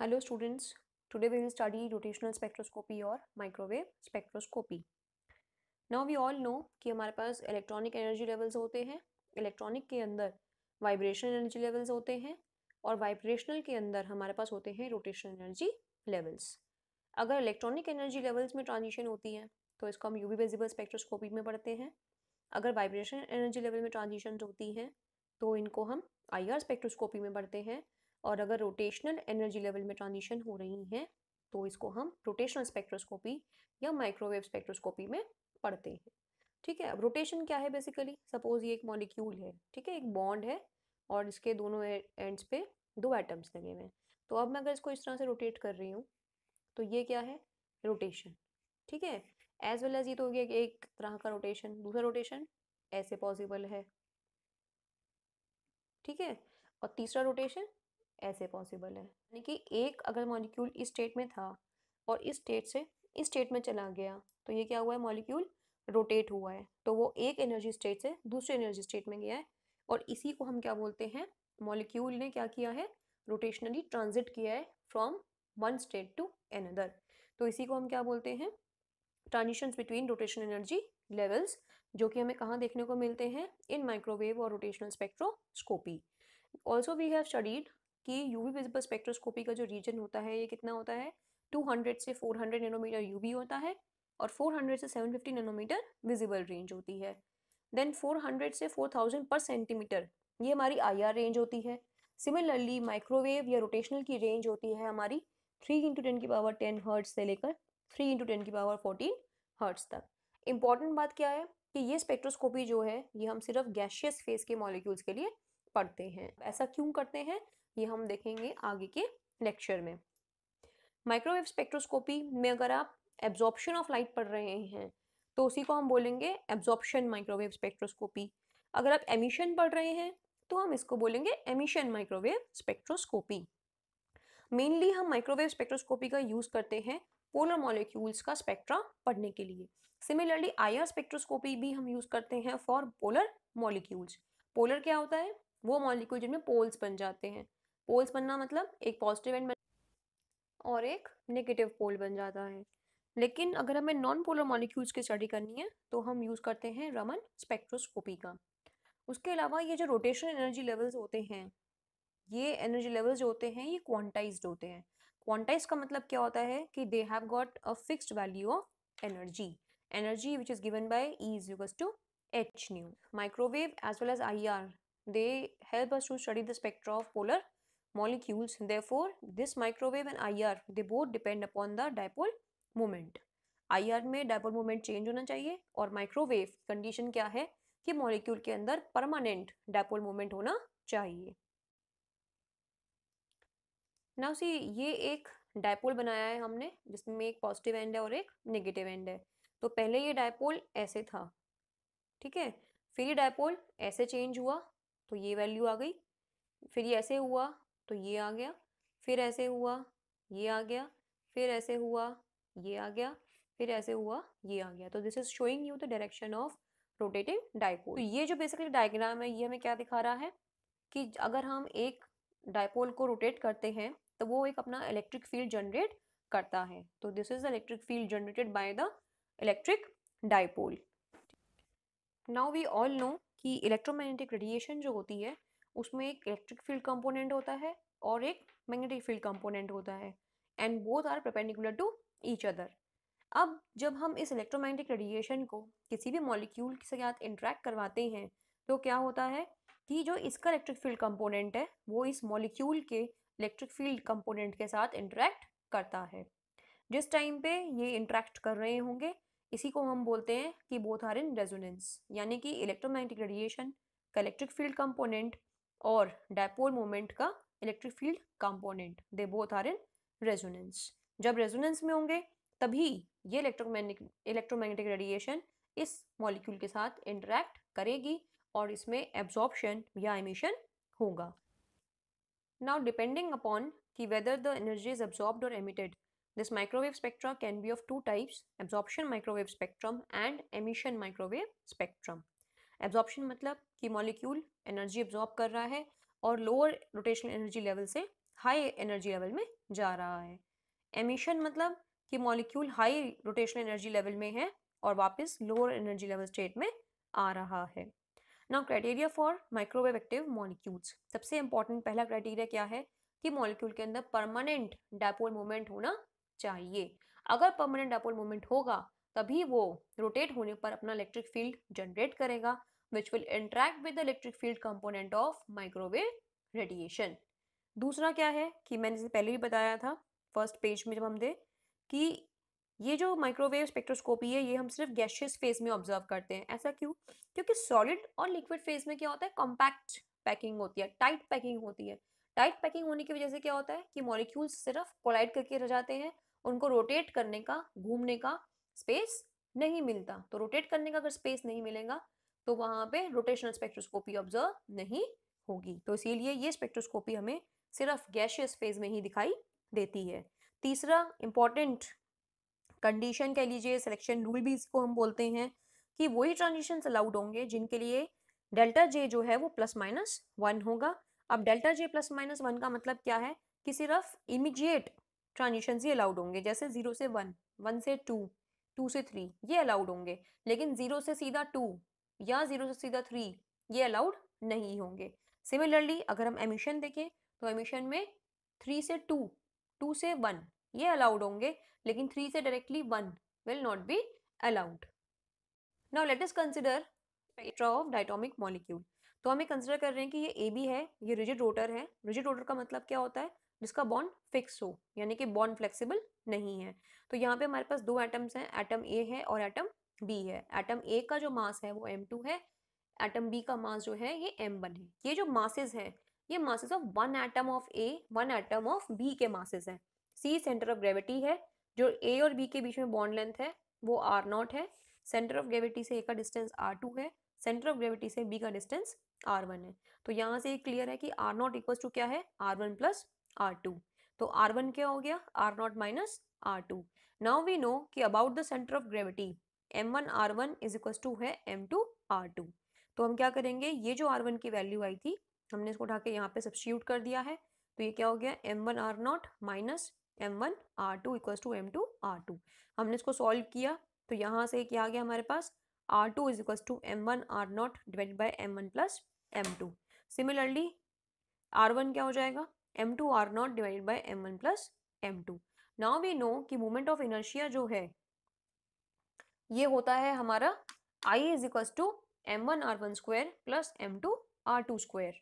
Hello students, today we will study rotational spectroscopy or microwave spectroscopy. Now we all know कि हमारे पास electronic energy levels होते हैं electronic के अंदर वाइब्रेशनल एनर्जी लेवल्स होते हैं और वाइब्रेशनल के अंदर हमारे पास होते हैं रोटेशनल एनर्जी लेवल्स अगर इलेक्ट्रॉनिक एनर्जी लेवल्स में ट्रांजिशन होती है तो इसको हम यूवी विजिबल स्पेक्ट्रोस्कोपी में पढ़ते हैं। अगर वाइब्रेशन एनर्जी लेवल में ट्रांजिशन होती हैं तो इनको हम आईआर स्पेक्ट्रोस्कोपी में पढ़ते हैं। और अगर रोटेशनल एनर्जी लेवल में ट्रांजिशन हो रही हैं तो इसको हम रोटेशनल स्पेक्ट्रोस्कोपी या माइक्रोवेव स्पेक्ट्रोस्कोपी में पढ़ते हैं। ठीक है, अब रोटेशन क्या है बेसिकली सपोज़ ये एक मॉलिक्यूल है, ठीक है, एक बॉन्ड है और इसके दोनों एंड्स पे दो एटम्स लगे हुए हैं। तो अब मैं अगर इसको इस तरह से रोटेट कर रही हूँ तो ये क्या है? रोटेशन ठीक है? एज वेल एज ये तो हो गया एक तरह का रोटेशन दूसरा रोटेशन ऐसे पॉसिबल है। ठीक है? और तीसरा रोटेशन ऐसे पॉसिबल है। यानी कि एक अगर मॉलिक्यूल इस स्टेट में था और इस स्टेट से इस स्टेट में चला गया तो ये क्या हुआ है? मॉलिक्यूल रोटेट हुआ है। तो वो एक एनर्जी स्टेट से दूसरे एनर्जी स्टेट में गया है और इसी को हम क्या बोलते हैं? मॉलिक्यूल ने क्या किया है? रोटेशनली ट्रांजिट किया है from one state to another तो इसी को हम क्या बोलते हैं? Transition between rotation energy levels जो कि हमें कहाँ देखने को मिलते हैं? इन माइक्रोवेव और rotational spectroscopy also we have studied कि यूवी विजिबल स्पेक्ट्रोस्कोपी का जो रीजन होता है, ये कितना होता है? 200 से 400 नैनोमीटर यूवी होता है और 400 से 750 नैनोमीटर विजिबल रेंज होती है। देन 400 से 4000 पर सेंटीमीटर ये हमारी आईआर रेंज होती है। सिमिलरली माइक्रोवेव या रोटेशनल की रेंज होती है हमारी थ्री इंटू टेन की पावर टेन हर्ट्स से लेकर थ्री इंटू टेन की पावर फोर्टीन हर्ट्स तक। इंपॉर्टेंट बात क्या है कि ये स्पेक्ट्रोस्कोपी जो है, ये हम सिर्फ़ गैशियस फेस के मॉलिक्यूल्स के लिए पढ़ते हैं। ऐसा क्यों करते हैं? ये हम देखेंगे आगे के लेक्चर में। माइक्रोवेव स्पेक्ट्रोस्कोपी में अगर आप एब्जॉर्प्शन ऑफ़ लाइट पढ़ रहे हैं तो उसी को हम बोलेंगे एब्जॉर्प्शन माइक्रोवेव स्पेक्ट्रोस्कोपी अगर आप एमिशन पढ़ रहे हैं तो हम इसको बोलेंगे एमिशन माइक्रोवेव स्पेक्ट्रोस्कोपी मेनली हम माइक्रोवेव स्पेक्ट्रोस्कोपी का यूज़ करते हैं पोलर मॉलिक्यूल्स का स्पेक्ट्रा पढ़ने के लिए। सिमिलरली आईआर स्पेक्ट्रोस्कोपी भी हम यूज़ करते हैं फॉर पोलर मॉलिक्यूल्स पोलर क्या होता है? वो मॉलिक्यूल जिनमें पोल्स बन जाते हैं। पोल्स बनना मतलब एक पॉजिटिव एंड और एक नेगेटिव पोल बन जाता है। लेकिन अगर हमें नॉन पोलर मॉलिक्यूल्स की स्टडी करनी है तो हम यूज़ करते हैं रमन स्पेक्ट्रोस्कोपी का। उसके अलावा ये जो रोटेशन एनर्जी लेवल्स होते हैं, ये एनर्जी लेवल्स जो होते हैं, ये क्वांटाइज्ड होते हैं। क्वांटाइज का मतलब क्या होता है कि they have got a fixed value of energy energy which is given by E is equals to H nu microwave as well as I R they help us to study the spectra of polar molecules therefore, this microwave and IR they both depend upon the dipole moment. IR में dipole moment change होना चाहिए, और microwave condition क्या है? कि molecule के अंदर permanent dipole moment होना चाहिए। नाउ सी ये एक डायपोल बनाया है हमने, जिसमें एक पॉजिटिव एंड है और एक नेगेटिव एंड है। तो पहले ये डायपोल ऐसे था, ठीक है? फिर ये डायपोल ऐसे चेंज हुआ तो ये वैल्यू आ गई। फिर ये ऐसे हुआ तो ये आ गया, फिर ऐसे हुआ, ये आ गया, फिर ऐसे हुआ, ये आ गया, फिर ऐसे हुआ, ये आ गया। तो this is showing you the direction of rotating dipole तो ये जो बेसिकली डायग्राम है, ये हमें क्या दिखा रहा है? कि अगर हम एक डायपोल को रोटेट करते हैं तो वो एक अपना इलेक्ट्रिक फ़ील्ड जनरेट करता है। तो this is electric field generated by the electric dipole now we all know कि इलेक्ट्रोमैग्नेटिक रेडिएशन जो होती है उसमें एक इलेक्ट्रिक फ़ील्ड कंपोनेंट होता है और एक मैग्नेटिक फ़ील्ड कंपोनेंट होता है and both are perpendicular to each other अब, जब हम इस इलेक्ट्रोमैग्नेटिक रेडिएशन को किसी भी मॉलिक्यूल के साथ इंट्रैक्ट करवाते हैं तो क्या होता है कि जो इसका इलेक्ट्रिक फ़ील्ड कंपोनेंट है, वो इस मॉलिक्यूल के इलेक्ट्रिक फ़ील्ड कंपोनेंट के साथ इंट्रैक्ट करता है। जिस टाइम पे ये इंट्रैक्ट कर रहे होंगे, इसी को हम बोलते हैं कि बोथ आर इन रेजोनेंस यानी कि इलेक्ट्रोमैग्नेटिक रेडिएशन का इलेक्ट्रिक फ़ील्ड कंपोनेंट और डायपोल मोमेंट का electric field component they both are in resonance जब रेजोनेंस में होंगे तभी ये इलेक्ट्रोमैग्नेटिक इलेक्ट्रोमैग्नेटिक रेडिएशन इस मॉलिक्यूल के साथ इंटरेक्ट करेगी और इसमें एब्जॉर्प्शन या एमिशन होगा नाउ डिपेंडिंग अपॉन कि whether the energy is absorbed और emitted This microwave spectra can be of two types, absorption microwave spectrum and emission microwave spectrum. Absorption मतलब कि मॉलिक्यूल एनर्जी एब्जॉर्ब कर रहा है और लोअर रोटेशनल एनर्जी लेवल से high energy level में जा रहा है। एमिशन मतलब कि molecule high rotational energy level में है और वापस लोअर एनर्जी लेवल स्टेट में आ रहा है। Now criteria for microwave active molecules सबसे इंपॉर्टेंट पहला क्राइटेरिया क्या है? कि मॉलिक्यूल के अंदर परमानेंट डायपोल मूवमेंट होना चाहिए। अगर परमानेंट डायपोल मूवमेंट होगा, तभी वो रोटेट होने पर अपना इलेक्ट्रिक फ़ील्ड जनरेट करेगा। Which will interact with the electric field component of microwave radiation दूसरा क्या है कि मैंने जैसे पहले भी बताया था फ़र्स्ट पेज में जब हम दे, कि ये जो माइक्रोवेव स्पेक्ट्रोस्कोपी है, ये हम सिर्फ़ गैशियस फ़ेज़ में ऑब्ज़र्व करते हैं। ऐसा क्यों? क्योंकि सॉलिड और लिक्विड फ़ेज़ में क्या होता है? कॉम्पैक्ट पैकिंग होती है टाइट पैकिंग होती है। टाइट पैकिंग होने की वजह से क्या होता है कि मॉलिक्यूल्स सिर्फ़ कोलाइड करके रह जाते हैं, उनको रोटेट करने का, घूमने का स्पेस नहीं मिलता। तो रोटेट करने का अगर स्पेस नहीं मिलेगा तो वहाँ पे रोटेशनल स्पेक्ट्रोस्कोपी ऑब्ज़र्व नहीं होगी। तो इसीलिए ये स्पेक्ट्रोस्कोपी हमें सिर्फ़ गैशियस फ़ेज़ में ही दिखाई देती है। तीसरा इंपॉर्टेंट कंडीशन कह लीजिए सिलेक्शन रूल भी इसको हम बोलते हैं कि वही ट्रांजिशन अलाउड होंगे जिनके लिए डेल्टा जे जो है वो प्लस माइनस वन होगा। अब delta J plus minus one का मतलब क्या है कि सिर्फ़ इमीजिएट ट्रांजिशन ही अलाउड होंगे। जैसे ज़ीरो से वन वन से टू टू से थ्री ये अलाउड होंगे। लेकिन ज़ीरो से सीधा टू या ज़ीरो से सीधा थ्री, ये अलाउड नहीं होंगे। सिमिलरली अगर हम एमिशन देखें तो एमिशन में थ्री से टू टू से वन, ये अलाउड होंगे, लेकिन थ्री से directly one will not be allowed. Now let us consider spectra of diatomic molecule. तो हमें कंसिडर कर रहे हैं कि ये ए बी है, ये रिजिड रोटर है। रिजिड रोटर का मतलब क्या होता है? जिसका बॉन्ड फिक्स हो, यानी कि बॉन्ड फ्लेक्सिबल नहीं है। तो यहाँ पे हमारे पास दो एटम्स हैं, एटम ए है और एटम बी है। एटम ए का जो मास है वो एम टू है। एटम बी का मास जो है, ये एम वन है। ये जो मासेज है, ये masses of one atom of A one atom of B के मासेज हैं। सी सेंटर ऑफ़ ग्रेविटी है, जो ए और बी के बीच में बॉन्ड लेंथ है, वो आर नॉट है। सेंटर ऑफ़ ग्रेविटी से ए का डिस्टेंस आर टू है। सेंटर ऑफ़ ग्रेविटी से बी का डिस्टेंस आर वन है। तो यहाँ से ये क्लियर है कि आर नॉट इक्वल टू क्या है? R one plus R two तो आर वन क्या हो गया? R naught minus R two now we know कि about the centre of gravity M one R one is equal to है M two R two तो हम क्या करेंगे? ये जो आर वन की वैल्यू आई थी, हमने इसको उठा के यहाँ पे सब्सिट्यूट कर दिया है। तो ये क्या हो गया? M one R naught minus M one R two equals to M two R two हमने इसको सॉल्व किया। तो यहाँ से क्या आ गया हमारे पास? R two is equals to M one R naught divide by M one plus M two similarly R one क्या हो जाएगा? M two R naught divide by M one plus M two now we know कि movement of inertia जो है ये होता है हमारा I is equals to M one R one square plus M two R two square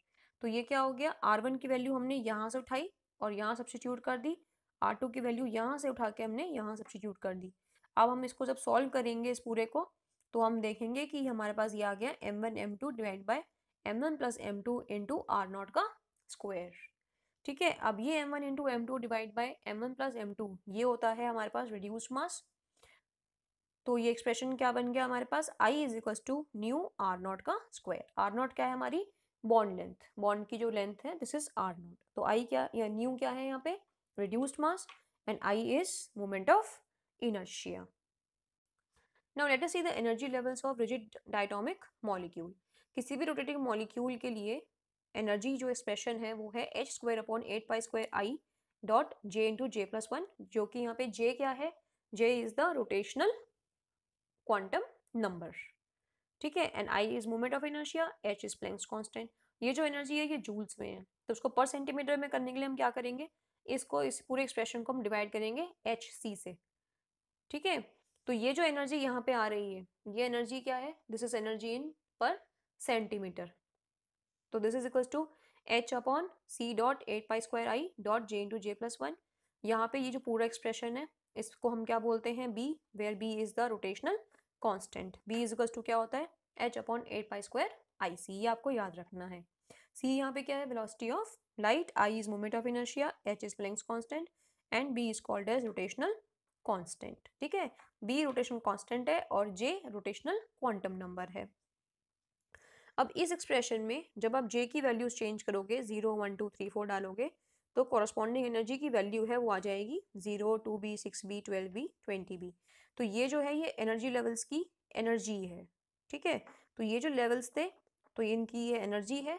तो ये क्या हो गया? आर वन की वैल्यू हमने यहाँ से उठाई और यहाँ सब्सिट्यूट कर दी। आर टू की वैल्यू यहाँ से उठा के हमने यहाँ सब्सिट्यूट कर दी। अब हम इसको जब सॉल्व करेंगे इस पूरे को तो हम देखेंगे कि हमारे पास ये आ गया M one M two divide by M one plus M two into R naught का स्क्वायर ठीक है? अब ये M one into M two divide by M one plus M two ये होता है हमारे पास रिड्यूस मास तो ये एक्सप्रेशन क्या बन गया हमारे पास? I is equal to mu R naught का स्क्वायर आर नॉट क्या है हमारी? बॉन्ड लेंथ बॉन्ड की जो लेंथ है दिस इज़ आर नॉट तो आई क्या, या न्यू क्या है यहाँ पे? Reduced mass and I is moment of inertia. Now let us see the energy levels of rigid diatomic molecule. किसी भी रोटेटिंग मॉलिक्यूल के लिए एनर्जी जो एक्सप्रेशन है, वो है H square upon eight pi square I dot J into J plus one जो कि यहाँ पे जे क्या है? J is the rotational quantum number ठीक है? And I is movement of inertia H is Planck's constant ये जो एनर्जी है, ये जूल्स में है। तो उसको पर सेंटीमीटर में करने के लिए हम क्या करेंगे? इसको, इस पूरे एक्सप्रेशन को हम डिवाइड करेंगे एच सी से। ठीक है? तो ये जो एनर्जी यहाँ पे आ रही है, ये एनर्जी क्या है? This is energy in per centimetre तो this is equal to H upon C dot eight pi square I dot J into J plus one यहाँ पे ये जो पूरा एक्सप्रेशन है, इसको हम क्या बोलते हैं? B where B is the rotational constant B equals to क्या होता है? H upon eight pi square I C ये आपको याद रखना है। सी यहाँ पे क्या है? Velocity of light I is moment of inertia H is Planck's constant and B is called as rotational constant ठीक है? बी रोटेशनल कॉन्स्टेंट है और जे रोटेशनल क्वांटम नंबर है। अब इस एक्सप्रेशन में जब आप जे की वैल्यूज़ चेंज करोगे zero one two three four डालोगे तो कॉरस्पॉन्डिंग एनर्जी की वैल्यू है वो आ जाएगी zero two B six B twelve B twenty B तो ये जो है ये एनर्जी लेवल्स की एनर्जी है, ठीक है? तो ये जो लेवल्स थे तो इनकी ये एनर्जी है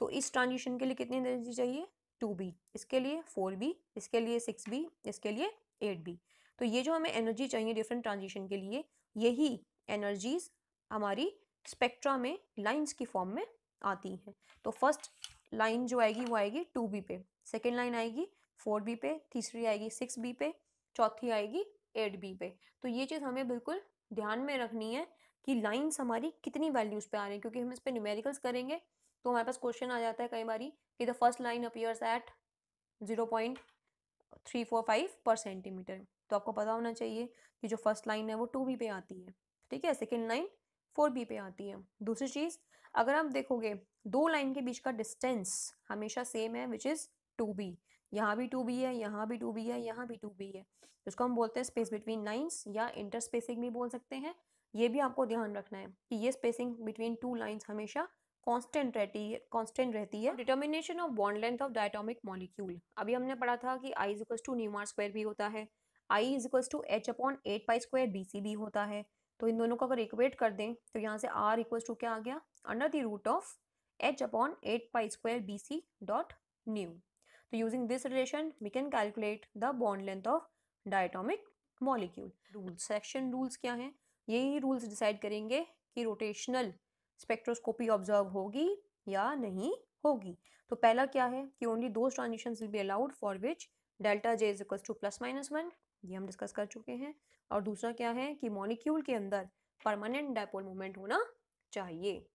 तो इस ट्रांजिशन के लिए कितनी एनर्जी चाहिए? टू बी इसके लिए फोर बी इसके लिए सिक्स बी इसके लिए एट बी तो ये जो हमें एनर्जी चाहिए डिफरेंट ट्रांजिशन के लिए, यही एनर्जीज हमारी स्पेक्ट्रा में लाइंस की फॉर्म में आती हैं। तो फ़र्स्ट लाइन जो आएगी वो आएगी टू बी पे। सेकेंड लाइन आएगी फोर बी पे, तीसरी आएगी सिक्स बी पे, चौथी आएगी एट बी पे। तो ये चीज़ हमें बिल्कुल ध्यान में रखनी है कि लाइन्स हमारी कितनी वैल्यूज़ पे आ रही हैं, क्योंकि हम इस पर न्यूमेरिकल्स करेंगे तो हमारे पास क्वेश्चन आ जाता है कई बारी कि the first line appears at zero point three four five per centimetre तो आपको पता होना चाहिए कि जो फ़र्स्ट लाइन है वो टू बी पे आती है। ठीक है? सेकेंड लाइन फोर बी पे आती है। दूसरी चीज़, अगर आप देखोगे, दो लाइन के बीच का डिस्टेंस हमेशा सेम है विच इज़ टू बी। यहाँ भी टू बी है, यहाँ भी टू बी है, यहाँ भी टू बी है। इसको हम बोलते हैं स्पेस बिटवीन लाइन्स या इंटर स्पेसिंग भी बोल सकते हैं। ये भी आपको ध्यान रखना है कि ये स्पेसिंग बिटवीन टू लाइन्स हमेशा कांस्टेंट रहती है कांस्टेंट रहती है। Determination of bond length of diatomic molecule अभी हमने पढ़ा था कि I is to mu r square भी होता है। I is to H upon eight pi square B C भी होता है। तो इन दोनों को अगर इक्वेट कर दें तो यहाँ से आर इक्वल्स टू क्या आ गया? Under the root of H upon eight pi square B C dot mu तो using this relation we can calculate the bond length of diatomic molecule rules section rules क्या हैं? यही rules decide करेंगे कि rotational spectroscopy observe होगी या नहीं होगी। तो पहला क्या है कि ओनली दो transition will be allowed for which delta J is equals to plus minus one, ये हम डिस्कस कर चुके हैं। और दूसरा क्या है कि मॉलिक्यूल के अंदर परमानेंट डायपोल मूवमेंट होना चाहिए।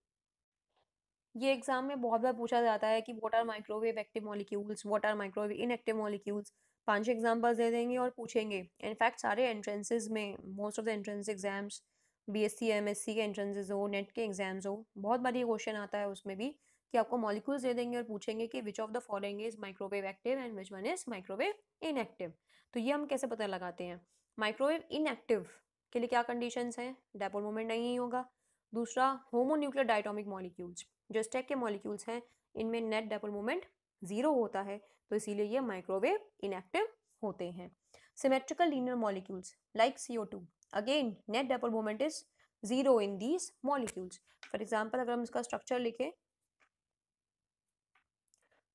ये एग्ज़ाम में बहुत बार पूछा जाता है कि what are microwave active molecules what are microwave inactive molecules पाँच एग्जाम्पल्स दे देंगे और पूछेंगे। इनफैक्ट सारे एंट्रेंसेज में most of the entrance exams B S C M S C के एंट्रेंसेज हो नेट के एग्ज़ाम्स हो, बहुत बार ये क्वेश्चन आता है उसमें भी। कि आपको मॉलिक्यूल्स दे देंगे और पूछेंगे कि which of the following is microwave active and which one is microwave inactive तो ये हम कैसे पता लगाते हैं? माइक्रोवेव इनएक्टिव के लिए क्या कंडीशंस हैं? डायपोल मोमेंट नहीं होगा। दूसरा होमोन्यूक्लियर डायटोमिक मॉलिक्यूल्स जो स्टेक के मॉलिक्यूल्स हैं, इनमें नेट डायपोल मोमेंट ज़ीरो होता है तो इसीलिए ये माइक्रोवेव इनएक्टिव होते हैं। Symmetrical linear molecules like C O two again net dipole moment is zero in these molecules for example अगर हम इसका स्ट्रक्चर लिखें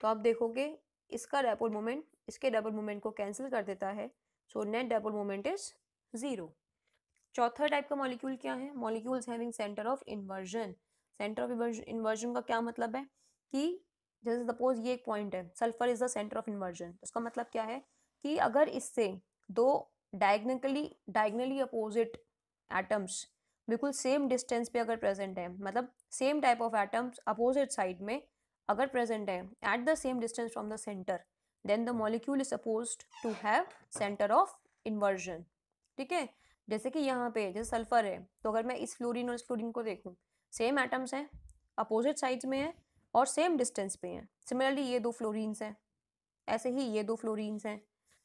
तो आप देखोगे इसका डायपोल मोमेंट इसके डबल मोमेंट को कैंसिल कर देता है। So net double moment is zero चौथा टाइप का मॉलिक्यूल क्या है? Molecules having centre of inversion centre of inversion का क्या मतलब है? कि जैसे सपोज़ ये एक पॉइंट है sulphur is the centre of inversion उसका मतलब क्या है? कि अगर इससे दो डायगनली डायगनली अपोजिट एटम्स बिल्कुल सेम डिस्टेंस पे अगर प्रेजेंट है मतलब same type of atoms opposite side में अगर प्रेजेंट है at the same distance from the centre then the molecule is suppose to have centre of inversion ठीक है? जैसे कि यहाँ पे, जैसे सल्फ़र है तो अगर मैं इस फ्लोरिन और इस फ्लोरिन को देखूँ सेम एटम्स हैं अपोजिट साइड्स में हैं और सेम डिस्टेंस पे हैं। सिमिलरली ये दो फ्लोरिन्स हैं, ऐसे ही ये दो फ्लोरिन्स हैं।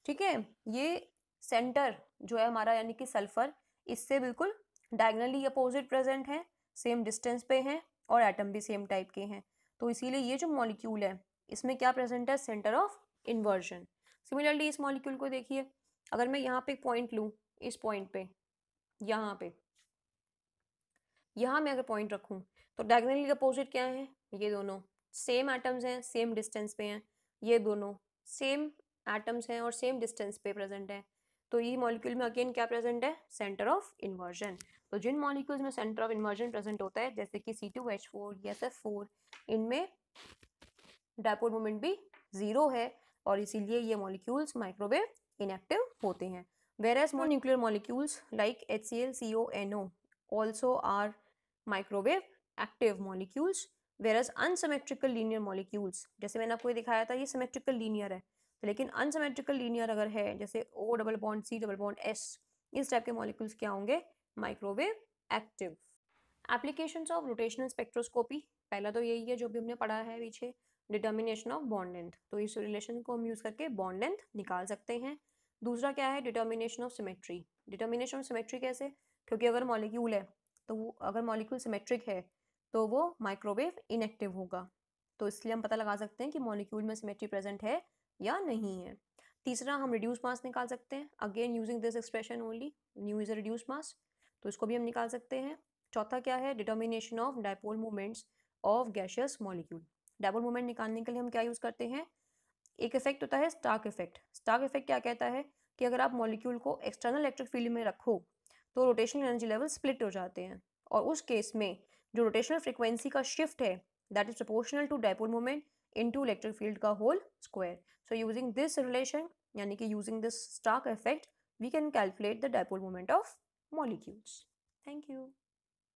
ठीक है? ये सेंटर जो है हमारा, यानी कि सल्फ़र इससे बिल्कुल डायगनली अपोजिट प्रेजेंट है सेम डिस्टेंस पे हैं और एटम भी सेम टाइप के हैं। तो इसीलिए ये जो मॉलिक्यूल है, इसमें क्या प्रेजेंट है? सेंटर ऑफ़ इन्वर्जन सिमिलरली इस मॉलिक्यूल को देखिए, अगर मैं यहाँ पे पॉइंट लूँ, इस पॉइंट पे, यहाँ पे, यहाँ मैं अगर पॉइंट रखूँ तो डायगनली अपोजिट क्या है? ये दोनों सेम एटम्स हैं सेम डिस्टेंस पे हैं, ये दोनों सेम एटम्स हैं और सेम डिस्टेंस पे प्रेजेंट हैं। तो ये मॉलिक्यूल में अगेन क्या प्रेजेंट है? सेंटर ऑफ़ इन्वर्जन तो जिन मॉलिक्यूल्स में सेंटर ऑफ़ इन्वर्जन प्रेजेंट होता है जैसे कि C two H four S F four इनमें डायपोल मोमेंट भी ज़ीरो है और इसीलिए ये मॉलिक्यूल्स माइक्रोवेव इनएक्टिव होते हैं। Whereas more nuclear molecules like H C L C O N O also are microwave active molecules whereas unsymmetrical linear molecules जैसे मैंने आपको ये दिखाया था ये सिमेट्रिकल लीनियर है। लेकिन अनसिमेट्रिकल लीनियर अगर है, जैसे O double bond C double bond S इस टाइप के मॉलिक्यूल्स क्या होंगे? Microwave active application of rotational spectroscopy पहला तो यही है जो भी हमने पढ़ा है पीछे डिटर्मिनेशन ऑफ़ बॉन्ड लेंथ तो इस रिलेशन को हम यूज़ करके बॉन्ड लेंथ निकाल सकते हैं। दूसरा क्या है? Determination of symmetry determination of symmetry कैसे? क्योंकि अगर मॉलिक्यूल है तो वो, अगर मॉलिक्यूल सिमेट्रिक है तो वो माइक्रोवेव इनएक्टिव होगा। तो इसलिए हम पता लगा सकते हैं कि मॉलिक्यूल में सिमेट्री प्रेजेंट है या नहीं है। तीसरा, हम रिड्यूस मास निकाल सकते हैं। Again using this expression only mu is reduce mass तो इसको भी हम निकाल सकते हैं। चौथा क्या है? Determination of dipole movements of gaseous molecule dipole movement निकालने के लिए हम क्या यूज़ करते हैं? एक इफ़ेक्ट होता है स्टार्क इफ़ेक्ट स्टार्क इफ़ेक्ट क्या कहता है? कि अगर आप मॉलिक्यूल को एक्सटर्नल इलेक्ट्रिक फ़ील्ड में रखो तो रोटेशनल एनर्जी लेवल स्प्लिट हो जाते हैं। और उस केस में जो रोटेशनल फ्रिक्वेंसी का शिफ्ट है that is proportional to dipole moment into electric field का whole square so using this relation यानी कि using this Stark effect we can calculate the dipole moment of molecules thank you.